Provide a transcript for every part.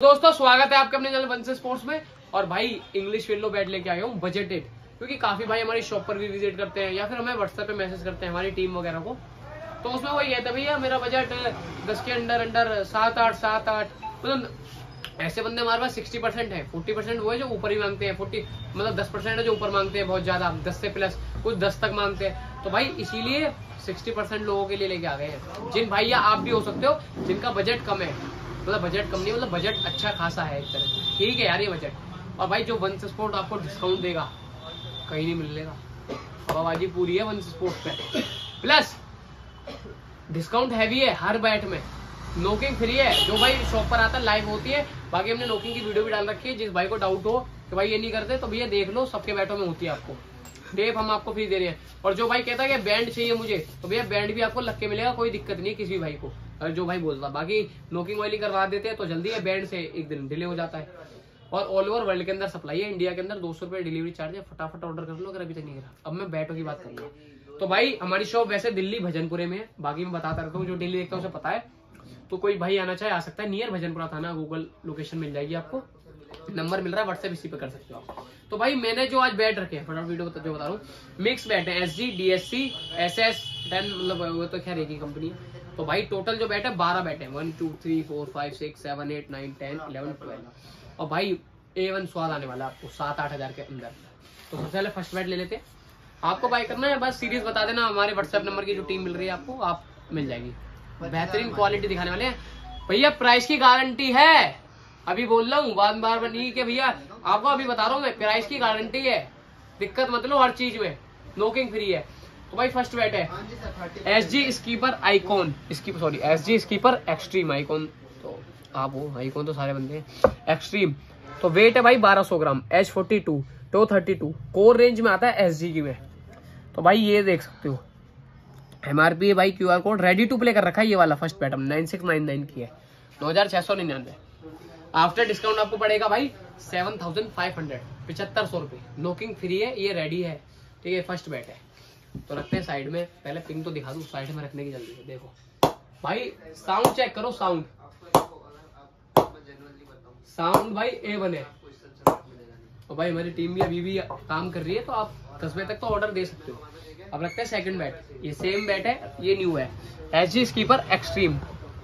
दोस्तों, स्वागत है आपके अपने चैनल वंश स्पोर्ट्स में। और भाई इंग्लिश विल्लो बैट लेके आया हूँ बजटेड क्योंकि काफ़ी भाई हमारी शॉप पर भी विज़िट करते हैं, या फिर हमें व्हाट्सएप पे मैसेज करते हैं, हमारी टीम वगैरह को। तो उसमें वही है भैया मेरा बजट दस के अंडर अंडर सात आठ सात आठ। मतलब ऐसे बंदे हमारे पास सिक्सटी परसेंट है फोर्टी परसेंट वो है जो ऊपर ही मांगते हैं फोर्टी मतलब दस परसेंट है जो ऊपर मांगते हैं, बहुत ज़्यादा, दस से प्लस कुछ दस तक मांगते हैं। तो भाई, इसीलिए सिक्सटी परसेंट लोगों के लिए लेके आ गए हैं। जिन भाई या आप भी हो सकते हो, जिनका बजट कम है मतलब बजट कम नहीं मतलब बजट अच्छा खासा है एक तरह ठीक है यार ये बजट और भाई जो वन स्पोर्ट आपको डिस्काउंट देगा, कहीं नहीं मिलेगा हवाबाजी पूरी है वन स्पोर्ट पे। प्लस डिस्काउंट हैवी है हर बैट में। नोकिंग फ्री है, जो भाई शॉप पर आता लाइव होती है। बाकी हमने नोकिंग की वीडियो भी डाल रखी है, जिस भाई को डाउट हो कि भाई ये नहीं करते तो भैया देख लो, सबके बैटों में होती है आपको। टेप हम आपको फ्री दे रहे हैं। और जो भाई कहता है कि बैंड चाहिए मुझे तो भैया बैंड भी आपको लग के मिलेगा, कोई दिक्कत नहीं किसी भाई को। और जो भाई बोलता बाकी नोकिंग ऑयलिंग करवा देते हैं तो जल्दी है बैंड से एक दिन डिले हो जाता है. और ऑल ओवर वर्ल्ड के अंदर सप्लाई है इंडिया के अंदर दो सौ डिलीवरी चार्ज है फटाफट ऑर्डर कर लो अगर अभी तक नहीं करा। अब मैं बैटों की बात कर करूँगा तो भाई हमारी शॉप वैसे दिल्ली भजनपुरे में है बाकी मैं बताता रहता हूँ जो दिल्ली देखता हूँ उसे पता है। तो कोई भाई आना चाहे आ सकता है नियर भजनपुरा थाना गूगल लोकेशन मिल जाएगी आपको। नंबर मिल रहा है व्हाट्सएप इसी पे कर सकते हो आप। तो भाई मैंने जो आज बैट रखे हैं फटाफट वीडियो बता, जो बता रहा हूँ मिक्स बैट है S G D S C S S ten मतलब तो खैर एक ही कंपनी तो भाई टोटल जो बैठे बारह बैठे है। One two three four five six seven eight nine ten eleven twelve और भाई ए वन स्वाद आने वाला है आपको सात आठ हज़ार के अंदर। तो सबसे पहले फ़र्स्ट बैट ले लेते हैं। आपको बाय करना है बस सीरीज़ बता देना हमारे व्हाट्सएप नंबर की जो टीम मिल रही है आपको आप मिल जाएगी। बेहतरीन क्वालिटी दिखाने वाले हैं। भैया प्राइस की गारंटी है। अभी बोल रहा हूँ बार बार नहीं कि भैया आपको अभी बता रहा हूँ मैं प्राइस की गारंटी है। दिक्कत मतलब हर चीज़ में। नोकिंग फ्री है। तो भाई फ़र्स्ट बैट है। S G skipper icon skipper sorry S G skipper extreme icon तो आप हो आईकॉन तो सारे बंदे हैं। एक्सट्रीम तो वेट है भाई 1200 gram H forty two two thirty two core range में आता है एस जी की में। तो भाई ये देख सकते हो। एमआरपी भाई Q R code ready to play कर रखा है ये वाला first pattern nine six nine nine की है। नौ हज़ार छह सौ निन्यानवे। आफ्टर डिस्काउंट आपको पड़ेगा भाई सेवन थाउज़ेंड फाइव हंड्रेड पिछहत्तर सौ रुपये नोकिंग फ्री है ये रेडी है। ठीक है फ़र्स्ट बैट है। तो रखते हैं साइड में। पहले पिंक तो दिखा दू साइड में रखने की जल्दी है, देखो। भाई साउंड चेक करो साउंड साउंड भाई ए है। तो भाई हमारी टीम भी अभी भी काम कर रही है तो आप दस बजे तक तो ऑर्डर दे सकते हो। अब रखते हैं सेकंड बैट ये सेम बैट है, ये न्यू है। एच जी स्कीपर एक्सट्रीम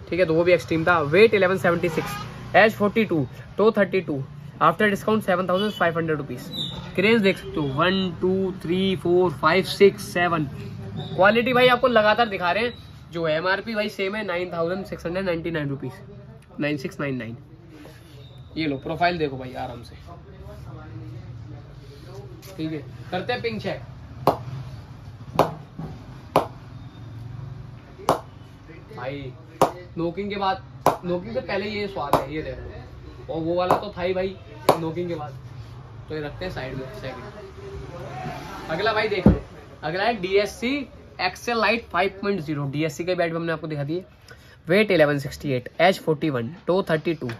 ठीक है तो वो भी एक्सट्रीम था। Weight eleven seventy six H forty two two thirty two after discount seven thousand five hundred rupees craze देख सकते हो। One two three four five six seven quality भाई आपको लगातार दिखा रहे हैं। जो एम आर पी भाई सेम है nine thousand six hundred ninety nine rupees nine six nine nine ये लो प्रोफ़ाइल देखो भाई, आराम से। ठीक है, करते हैं पिंक चेक भाई नोकिंग के बाद नोकिंग से पहले ये स्वाद है, ये देखो। और वो वाला तो था ही भाई नोकिंग के बाद। तो ये रखते हैं साइड में सेकंड अगला भाई देख अगला है डीएससी एक्सेल लाइट 5.0 डीएससी के बैट हमने आपको दिखा दिए। वेट 1168 एच 41 टू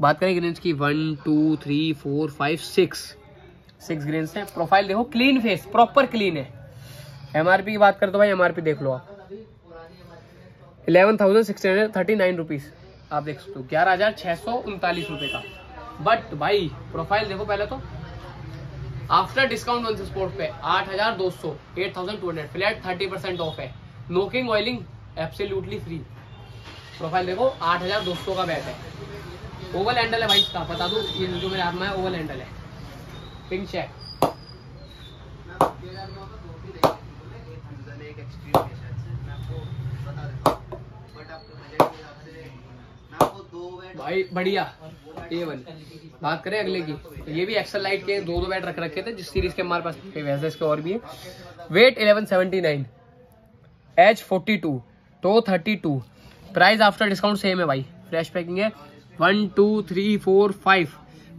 बात करें ग्रेन्स की one two three four five six six grains है। प्रोफ़ाइल देखो क्लीन फेस प्रॉपर क्लीन है। एमआरपी की बात करें तो भाई एमआरपी देख लो आप। Eleven thousand six hundred thirty nine rupees आप देख सकते हो ग्यारह हज़ार छह सौ उनतालीस रुपए का बट भाई प्रोफ़ाइल देखो पहले तो आफ्टर डिस्काउंट वन स्पोर्ट पे आठ हज़ार दो सौ eight thousand two hundred flat thirty percent off है knocking oiling absolutely free profile देखो आठ हज़ार दो सौ का बैट है ओवल हैंडल है भाई इसका बता दू ये जो मेरे हाथ में है ओवल हैंडल है पिंक चेक भाई, बढ़िया। A one. बात करें अगले की तो ये भी एक्सल लाइट के दो दो बैट रख रखे थे, जिस सीरीज़ के हमारे पास वैसे इसके और भी है। Weight eleven seventy nine H forty two two thirty two price after discount same है भाई फ्रेश पैकिंग है। One two three four five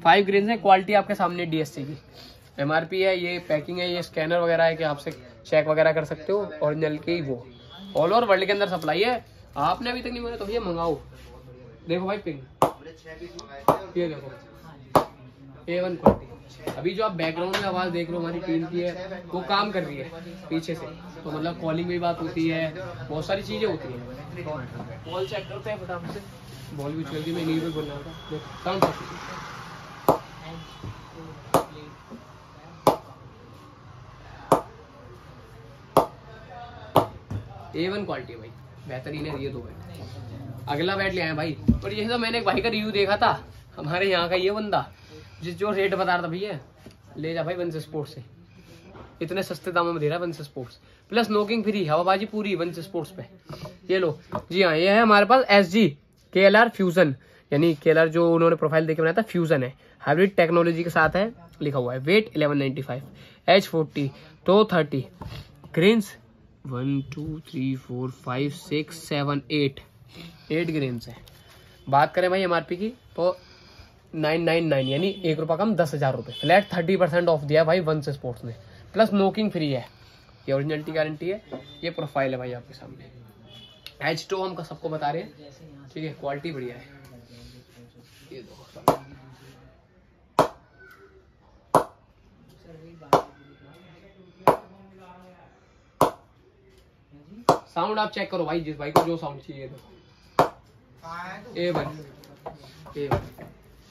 five grain है क्वालिटी आपके सामने डीएससी की। एमआरपी है, ये पैकिंग है, ये स्कैनर वगैरह है कि आपसे चेक वगैरह कर सकते हो ओरिजिनल के ही वो। ऑल ओवर वर्ल्ड के अंदर सप्लाई है। आपने अभी तक नहीं बोला तो भैया मंगाओ। देखो भाई पिंक ये देखो। ए वन क्वालिटी अभी जो आप बैकग्राउंड में आवाज़ देख रहे हो, हमारी टीम की है, वो काम कर रही है, पीछे से। तो मतलब कॉलिंग में बात होती है, बहुत सारी चीज़ें होती हैं। बॉल चेक करते हैं फटाफट से। बॉल भी चल गई मैं बोल रहा था ए वन क्वालिटी भाई। बेहतरीन है, ये दो बैट। अगला बैट ले आए भाई। और ये तो मैंने एक भाई का रिव्यू देखा था। हमारे यहाँ का ये बंदा जिस जो रेट बता रहा था भैया, ले जा भाई वंश स्पोर्ट्स से। इतने सस्ते दामों में दे रहा है Vansh sports plus knocking free हवाबाजी पूरी वंश स्पोर्ट्स पे। ये लो, जी हाँ ये है हमारे पास एस जी के एल आर फ्यूजन यानी के एल आर जो उन्होंने प्रोफ़ाइल देखे बनाया था फ्यूजन है। हाइब्रिड टेक्नोलॉजी के साथ है, लिखा हुआ है weight eleven ninety five H forty two thirty grains one two three four five six seven eight eight grains है। बात करें भाई एमआरपी की तो नाइन नाइन नाइन यानी एक रुपया कम दस हज़ार रुपये। फ्लैट थर्टी परसेंट ऑफ़ दिया भाई वन से स्पोर्ट्स ने। प्लस नोकिंग फ्री है। ये ओरिजिनलिटी गारंटी है। ये प्रोफ़ाइल है भाई आपके सामने। एच टू हम सबको बता रहे हैं। ठीक है क्वालिटी बढ़िया है। ये दो साउंड आप चेक करो भाई, जिस भाई को जो साउंड चाहिए ए वन ए वन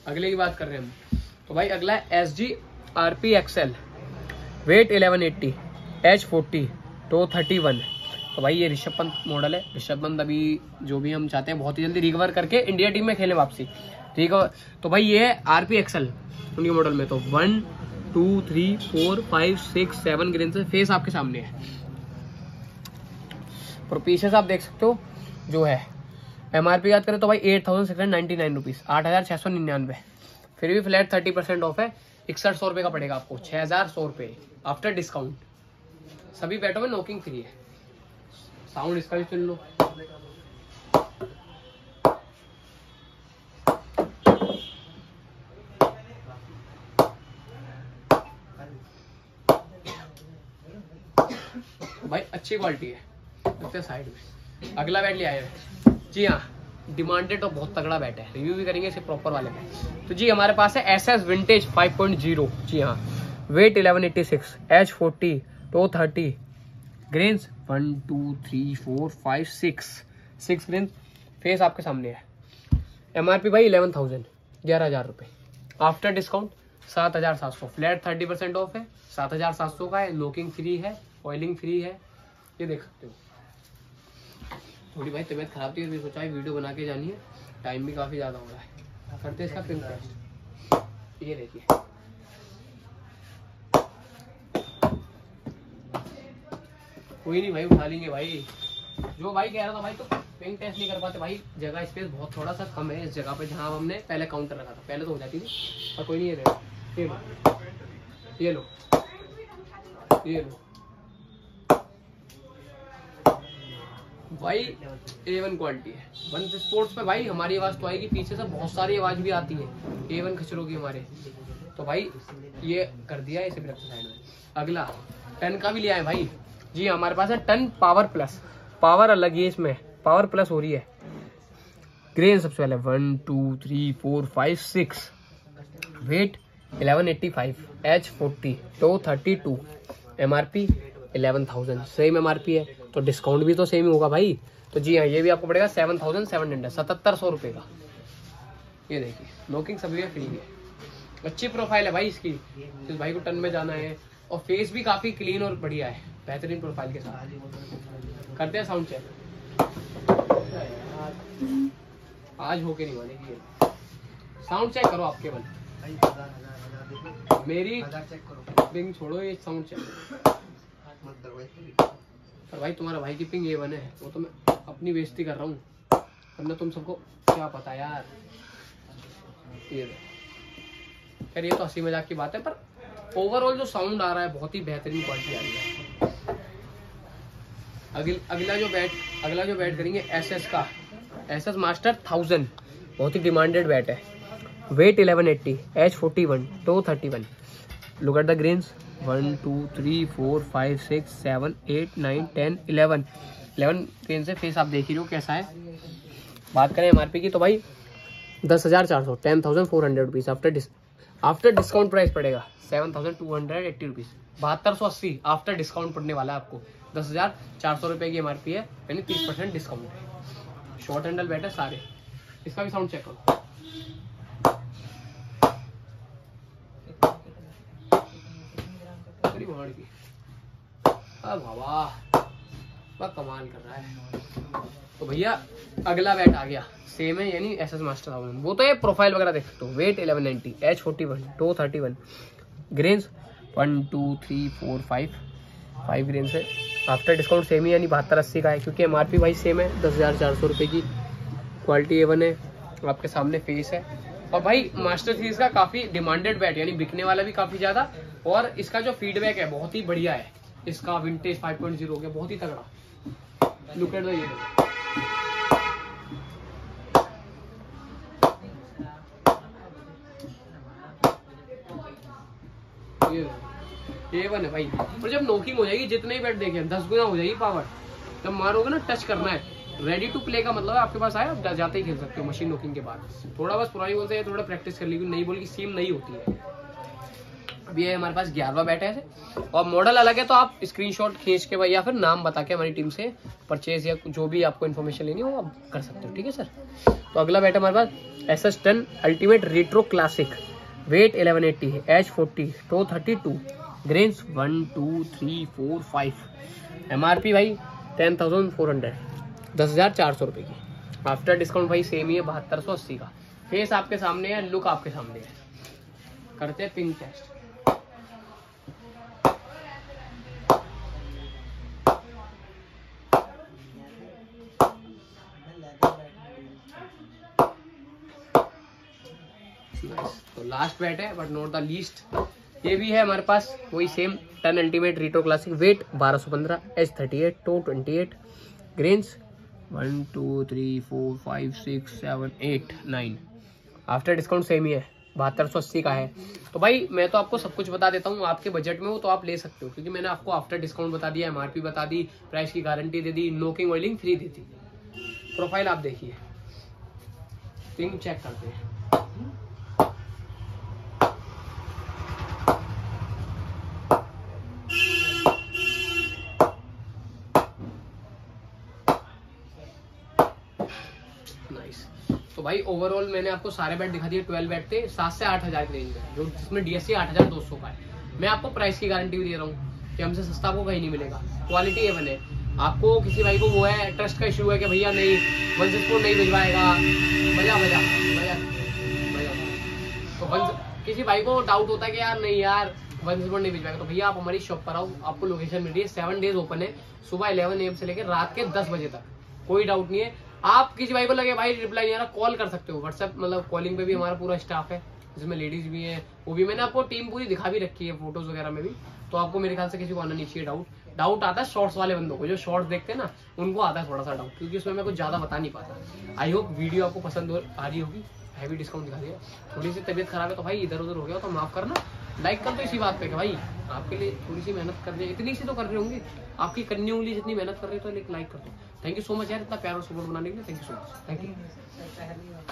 अगले की बात कर रहे हैं हम। तो भाई अगला है S G R P XL weight eleven eighty H forty two thirty one तो भाई ये ऋषभ पंत मॉडल है। ऋषभ पंत अभी जो भी हम चाहते हैं, बहुत ही जल्दी रिकवर करके इंडिया टीम में खेले वापसी। ठीक है तो भाई ये है आर पी एक्सएल उनके मॉडल में। तो one two three four five six seven grain से फेस आपके सामने है। और पीछे से आप देख सकते हो, जो है। एम आर पी याद करें तो भाई eight thousand six hundred ninety nine rupees आठ हज़ार छः सौ निन्यानवे फिर भी फ्लैट थर्टी परसेंट ऑफ़ है, इकसठ सौ रुपये का पड़ेगा आपको छः हज़ार सौ रुपये आफ्टर डिस्काउंट सभी बैटों में नोकिंग फ्री है। साउंड इसका भी सुन लो। भाई अच्छी क्वालिटी है साइड में। अगला बैट ले आए। जी हाँ डिमांडेड और बहुत तगड़ा बैट है। रिव्यू भी करेंगे इसे प्रॉपर वाले में। तो जी, हमारे पास है एस एस विंटेज 5.0 जी हाँ weight 1186 H forty two thirty grains one two three four five six six grain face आपके सामने है। एम आर पी भाई इलेवन थाउज़ेंड ग्यारह हज़ार रुपये आफ्टर डिस्काउंट सात हज़ार सात सौ। फ्लैट थर्टी परसेंट ऑफ़ है, सात हज़ार सात सौ का है लॉकिंग फ्री है ऑयलिंग फ्री है। ये देख सकते हो। थोड़ी भाई तबीयत खराब थी सोचा है वीडियो बना के जानी है। टाइम भी काफ़ी ज़्यादा हो रहा है। करते इसका पिंक टेस्ट ये देखिए। कोई नहीं भाई, उठा लेंगे भाई। जो भाई कह रहा था भाई तो पिंक टेस्ट नहीं कर पाते। भाई, जगह स्पेस बहुत थोड़ा सा कम है इस जगह पे, जहाँ हमने पहले काउंटर रखा था। पहले तो हो जाती थी और कोई नहीं, ये देखो। ये लो। ये लो। भाई ए वन क्वालिटी है। वन स्पोर्ट्स पे भाई, हमारी आवाज़ तो आएगी, पीछे से बहुत सारी आवाज़ भी आती है। ए वन खचरों की हमारे। तो भाई, ये कर दिया इसे भी साइड में। अगला टन का भी लिया है भाई। जी, हमारे पास है टन पावर प्लस पावर अलग ही इसमें। पावर प्लस हो रही है। ग्रेन सबसे पहले one two three four five six weight eleven eighty five H forty two thirty two M R P eleven thousand same M R P है। तो discount भी तो सेम ही होगा भाई। तो जी हाँ ये भी आपको पड़ेगा सेवन थाउज़ेंड सेवन हंड्रेड सतहत्तर सौ रुपये का। ये देखिए नोकिंग सभी फ्री है अच्छी प्रोफ़ाइल है भाई इसकी। जिस भाई को टन में जाना है। और फेस भी काफ़ी क्लीन और बढ़िया है। बेहतरीन प्रोफ़ाइल के साथ। करते हैं साउंड चेक आज होके नहीं मानेगी साउंड चेक करो आपके मन। मेरी बिंग छोड़ो ये साउंड चेक पर भाई तुम्हारा भाई की पिंग ये बने वो तो मैं अपनी बेइज्जती कर रहा हूँ। वरना तुम सबको क्या पता यार। ये यार ये तो हँसी मज़ाक की बात है पर ओवरऑल जो साउंड आ रहा है बहुत ही बेहतरीन क्वालिटी आ रही है। अगल, अगला जो बैट अगला जो बैट करेंगे एस एस का। एस एस मास्टर थाउज़ेंड बहुत ही डिमांडेड बैट है। Weight eleven eighty H forty one two thirty one look at the grains one, two, three, four, five, six, seven, eight, nine, ten, eleven. Eleven pen से face आप देख ही रहे हो कैसा है। बात करें एमआरपी की तो भाई, दस हज़ार चार सौ, ten thousand four hundred rupees after this after discount price पड़ेगा, seven thousand two hundred eighty rupees बहत्तर सौ अस्सी आफ्टर डिस्काउंट पड़ने वाला है आपको। दस हज़ार चार सौ रुपये की एमआरपी है, यानी तीस परसेंट डिस्काउंट शॉर्ट हैंडल है सारे। इसका भी साउंड चेक करो। भाड़ की। बाबा कमाल कर रहा है। तो भैया, अगला बैट आ गया। सेम है, यानी एस एस मास्टर थाउज़ेंड वो तो ये प्रोफ़ाइल वगैरह देख सकते हो। Weight eleven ninety H forty one two thirty one grains one two three four five five grains है। आफ्टर डिस्काउंट सेम ही, यानी बहत्तर अस्सी का है। क्योंकि एम आर पी भाई सेम है, दस हज़ार चार सौ रुपये की। क्वालिटी एवन है। आपके सामने फेस है। और भाई मास्टर सीरीज़ का काफ़ी डिमांडेड बैट यानी बिकने वाला भी काफ़ी ज़्यादा, और इसका जो फीडबैक है, बहुत ही बढ़िया है। इसका विंटेज 5.0 हो गया, बहुत ही तगड़ा। लुक एट ये ये वन है भाई। और जब नोकिंग हो जाएगी, जितने ही बैट देखे, दस गुना हो जाएगी पावर जब मारोगे ना टच करना है। रेडी टू प्ले का मतलब है आपके पास आया, आप जाते ही खेल सकते हो मशीन नोकिंग के बाद। थोड़ा बस पुरानी बोलते हैं, थोड़ा प्रैक्टिस कर ली नई बोल की सेम नहीं होती है। अभी है हमारे पास ग्यारहवा बैट है और मॉडल अलग है तो आप स्क्रीनशॉट खींच के भाई, या फिर नाम बता के हमारी टीम से परचेज या जो भी आपको इन्फॉर्मेशन लेनी हो, आप कर सकते हो, ठीक है सर तो अगला बैट हमारे पास S S ten ultimate retro classic weight eleven eighty है H forty two thirty two grains one two three four five M R P भाई टेन थाउज़ेंड फोर हंड्रेड दस हज़ार चार सौ रुपये की। आफ्टर डिस्काउंट भाई सेम ही है, बहत्तर सौ अस्सी का। फेस आपके सामने है लुक आपके सामने है। करते हैं पिंक टेस्ट तो लास्ट बैट है बट नॉट द लीस्ट ये भी है हमारे पास, वही same ten ultimate retro classic weight बारह सौ पंद्रह H thirty eight two twenty eight grains one two three four five six seven eight nine after discount same ही है। बहत्तर सौ अस्सी का है। तो भाई, मैं तो आपको सब कुछ बता देता हूँ। आपके बजट में हो तो आप ले सकते हो। क्योंकि मैंने आपको आफ्टर डिस्काउंट बता दिया एमआरपी बता दी प्राइस की गारंटी दे दी नोकिंग ऑयलिंग फ्री दे दी। प्रोफ़ाइल आप देखिए। चेक करते हैं। तो भाई ओवरऑल मैंने आपको सारे बैट दिखा दिए ट्वेल्व बैट थे, सात से आठ हज़ार की रेंज में जो जिसमें डीएससी आठ हज़ार दो सौ का है। मैं आपको प्राइस की गारंटी भी दे रहा हूँ कि हमसे सस्ता आपको कहीं नहीं मिलेगा। क्वालिटी एवन है। आपको किसी भाई को वो है ट्रस्ट का इशू है कि भैया नहीं वन सिक्स नहीं भिजवाएगा। मज़ा मज़ा तो वन किसी भाई को डाउट होता है कि यार नहीं यार वन सिक्स नहीं भिजवाएगा तो भैया आप हमारी शॉप पर आओ, आपको लोकेशन मिल रही है सेवन डेज़ ओपन है। सुबह इलेवन एम से लेकर रात के दस बजे तक। कोई डाउट नहीं है। आप किसी भाई को लगे, भाई रिप्लाई नहीं आ रहा कॉल कर सकते हो। व्हाट्सएप मतलब कॉलिंग पे भी हमारा पूरा स्टाफ है, जिसमें लेडीज़ भी है, वो भी। मैंने आपको टीम पूरी दिखा भी रखी है फ़ोटोज़ वगैरह में भी। तो आपको मेरे ख्याल से किसी को आना नहीं चाहिए डाउट डाउट आता है शॉर्ट्स वाले बंदों को। जो शॉर्ट्स देखते हैं ना, उनको आता है थोड़ा सा डाउट क्योंकि उसमें मैं कुछ ज़्यादा बता नहीं पाता। आई होप वीडियो आपको पसंद आ रही होगी। हैवी डिस्काउंट दिखा दिया। थोड़ी सी तबियत खराब है तो भाई इधर उधर हो गया तो माफ़ करना। लाइक कर दो इसी बात पे कि भाई, आपके लिए थोड़ी सी मेहनत कर रही है। इतनी सी तो कर रहे होंगे। आपकी कन्नी उंगली जितनी मेहनत कर रही है तो लाइक कर दो। थैंक यू सो मच यार, इतना प्यार और सपोर्ट बनाने के लिए thank you so much thank you